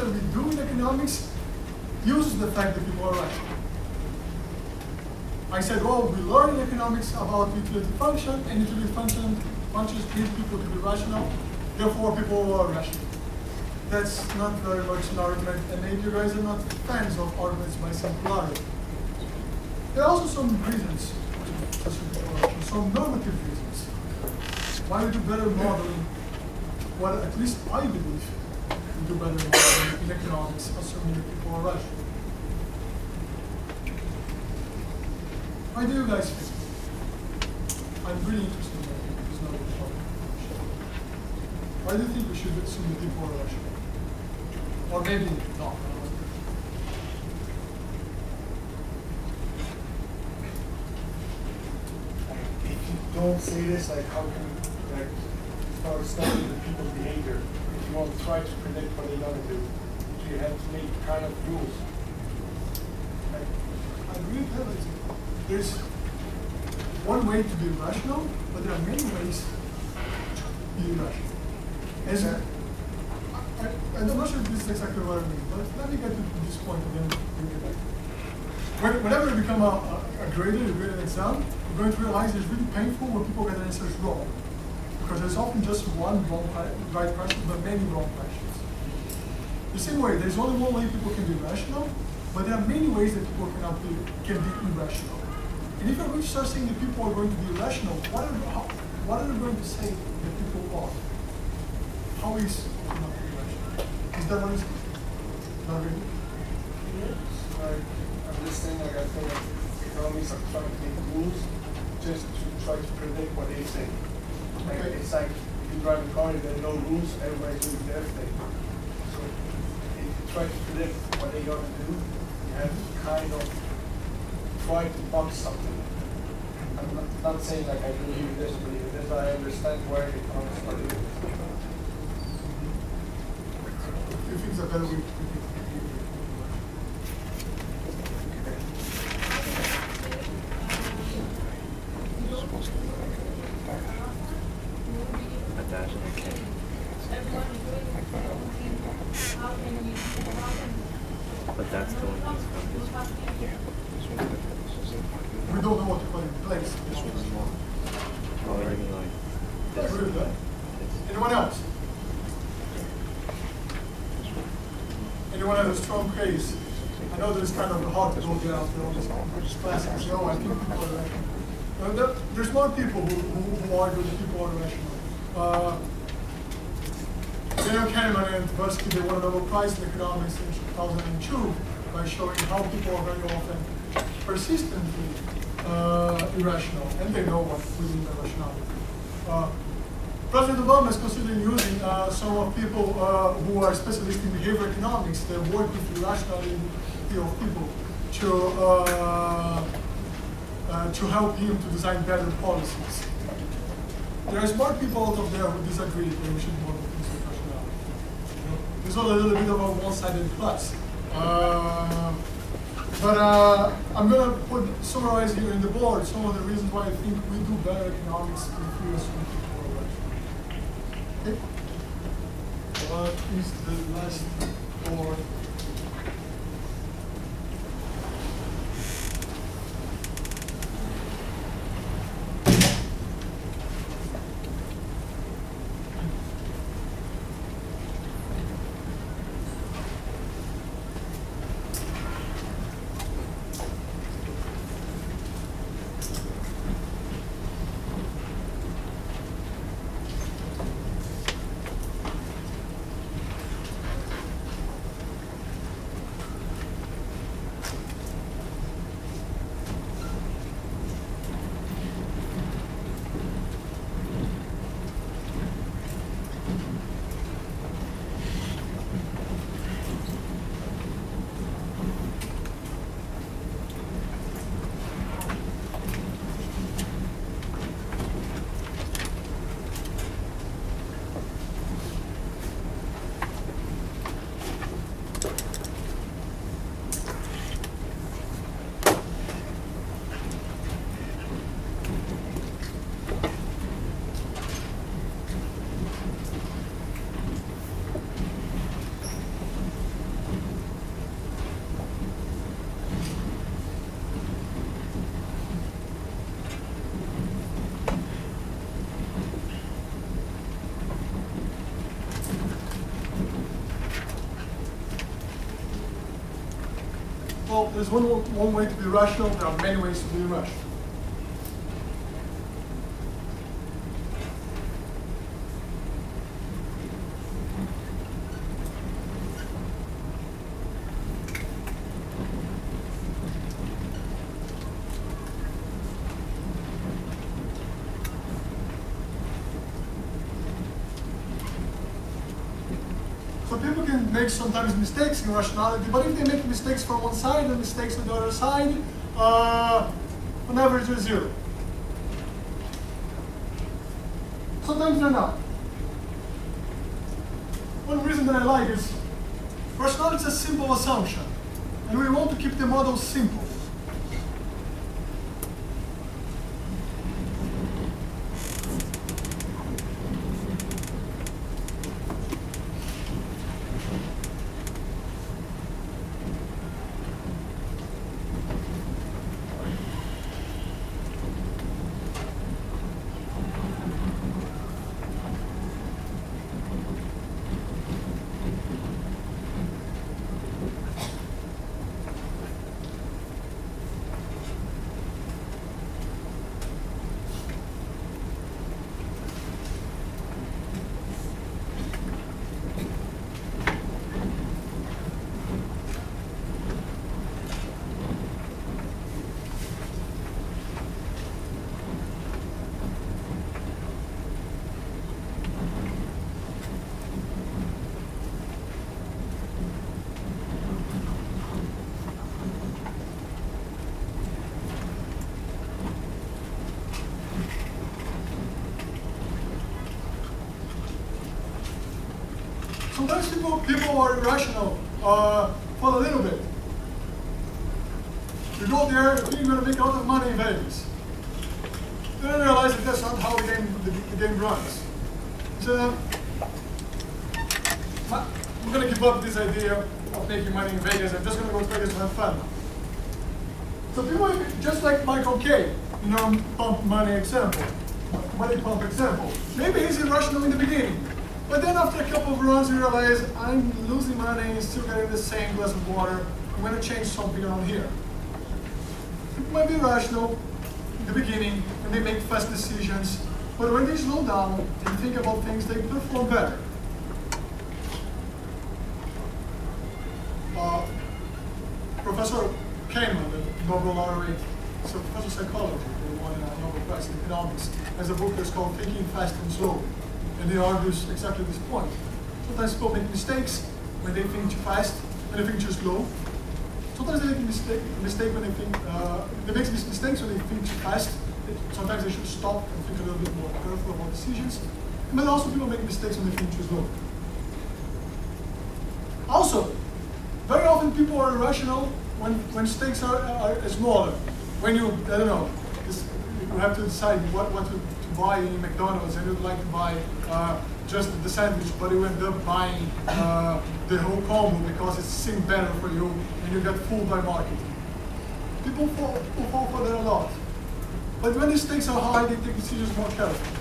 that we do in economics uses the fact that people are rational. I said, well, we learn in economics about utility function, and utility function functions need people to be rational, therefore people are rational. That's not very much an argument, and maybe you guys are not fans of arguments by singularity. There are also some reasons, some normative reasons, why we do better modeling, what at least I believe do better in economics, assuming that people are rational. Why do you guys think? I'm really interested in that because now we're. Why do you think we should assume that people are rational? Or maybe not. Don't say this, like how can like start studying the people's behavior? You want to try to predict what they're gonna do, so you have to make kind of rules. I agree with that. There's one way to be rational, but there are many ways to be irrational. As I, I, I'm not sure if this is exactly what I mean, but let me get to this point and then bring it back. When, whenever you become a, a, a grader, you grade an exam, you're going to realize it's really painful when people get answers wrong. Because there's often just one wrong, right question, but many wrong questions. The same way, there's only one way people can be rational, but there are many ways that people cannot be, can be irrational. And if going start saying that people are going to be irrational, what are, how, what are you going to say that people are? How is not irrational? Is that what it's not really? like I'm just saying, like I like economics are trying to make rules just to try to predict what they say. Like it's like you drive a car, there are no rules, everybody's doing their thing. So if you try to predict what they're gonna do, you have to kind of try to box something. I'm not, not saying like I believe in this, believe in this, but I understand where are. You think it's a better way to be But that's the one he's from this one. We don't know what to put in place. This one's more already like I agree with that. Anyone else? Anyone have a strong case? I know that it's kind of hard to go there after all classic show. I think people are rational. Uh, there, there's more people who, who, who argue that people are rational. Uh, Daniel Kahneman and Tversky, they won a Nobel Prize in economics in 2002 by showing how people are very often persistently uh, irrational, and they know what mean by rationality. Uh, President Obama is considering using uh, some of people uh, who are specialists in behavior economics that work with the rationality of people to uh, uh, to help him to design better policies. There are smart people out of there who disagree that we should model with rationality. This was a little bit of a one-sided class. Uh, but uh, I'm going to summarize here in the board some of the reasons why I think we do better economics if we assume people are rational. Okay? What is the last board? There's one, one way to be rational, there are many ways to be irrational. So people can make sometimes mistakes in rationality, but if they make mistakes from one side and mistakes on the other side, uh, on average they're zero. Sometimes they're not. One reason that I like is rationality is a simple assumption, and we want to keep the model simple. Sometimes people, people are irrational uh, for a little bit. You go there, you're going to make a lot of money in Vegas. Then you realize that that's not how the game, the, the game runs. So, I'm going to give up this idea of making money in Vegas. I'm just going to go to Vegas to have fun. So people, just like Michael Kay, you know, pump money example, money pump example. Maybe he's irrational in the beginning. But then after a couple of runs, you realize I'm losing money, and still getting the same glass of water. I'm going to change something around here. It might be rational in the beginning when they make fast decisions, but when they slow down and think about things, they perform better. Uh, Professor Kahneman, the Nobel laureate, so professor of psychology, who won a Nobel Prize in economics, has a book that's called Thinking Fast and Slow. And they argues exactly this point. Sometimes people make mistakes when they think too fast, when they think too slow. Sometimes they make a mistake, mistake when they think, uh, they make mistakes when they think too fast. Sometimes they should stop and think a little bit more careful about decisions. But also people make mistakes when they think too slow. Also, very often people are irrational when, when stakes are, are, are smaller. When you, I don't know, you have to decide what, what to buy McDonald's and you'd like to buy uh, just the sandwich, but you end up buying uh, the whole combo because it seemed better for you and you get fooled by marketing. People fall, people fall for that a lot. But when the stakes are high, they take decisions more carefully.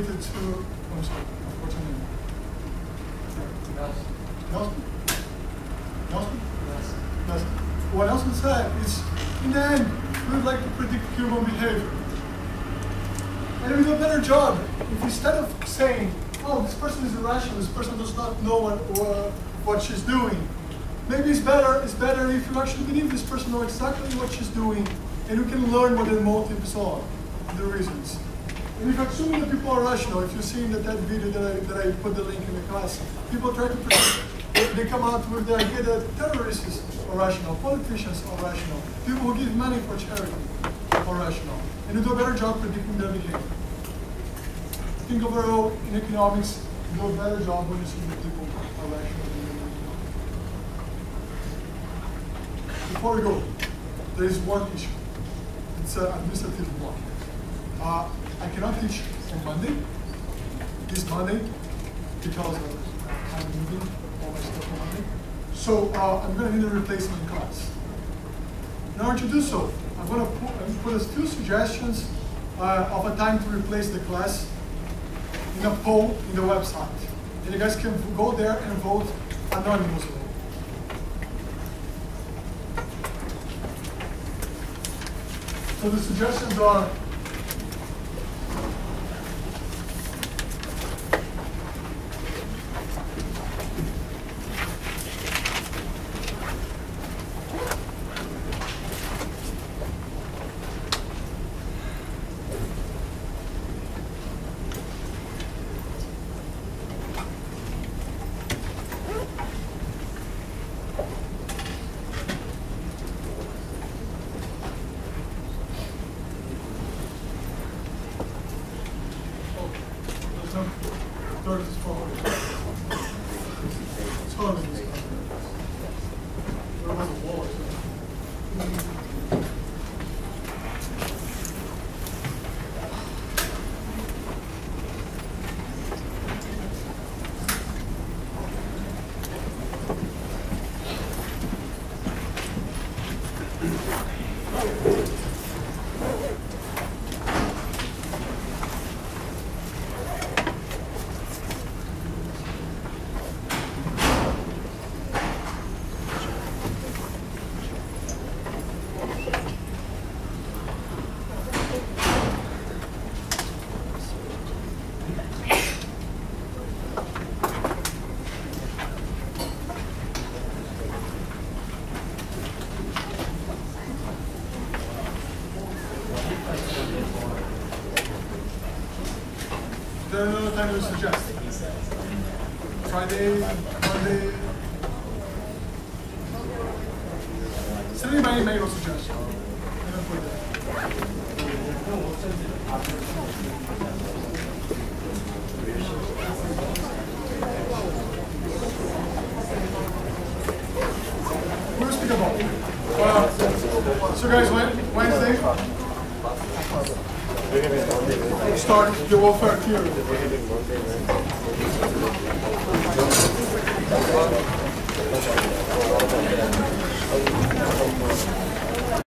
Related to, I'm sorry, what's name? Nelson? Nelson? Nelson. What Nelson said is, in the end, we would like to predict human behavior. And we do a better job if instead of saying, oh, this person is irrational, this person does not know what, what, what she's doing, maybe it's better, it's better if you actually believe this person knows exactly what she's doing and you can learn what their motives are, the reasons. And if assuming that people are rational, if you've seen that, that video that I, that I put the link in the class, people try to they come out with the idea that terrorists are rational, politicians are rational, people who give money for charity are rational, and you do a better job predicting their behavior. Think overall, in economics, you do a better job when you see that people are rational. Before we go, there is one issue. It's an administrative block. Uh, I cannot teach on Monday, this Monday, because of, I'm moving all my stuff on Monday. So uh, I'm going to need a replacement class. In order to do so, I'm going to put, put a few suggestions uh, of a time to replace the class in a poll in the website. And you guys can go there and vote anonymously. So the suggestions are time you suggest? Friday, Monday? Send me my email suggestion. We'll about so guys, Wed- Wednesday, start your welfare theory.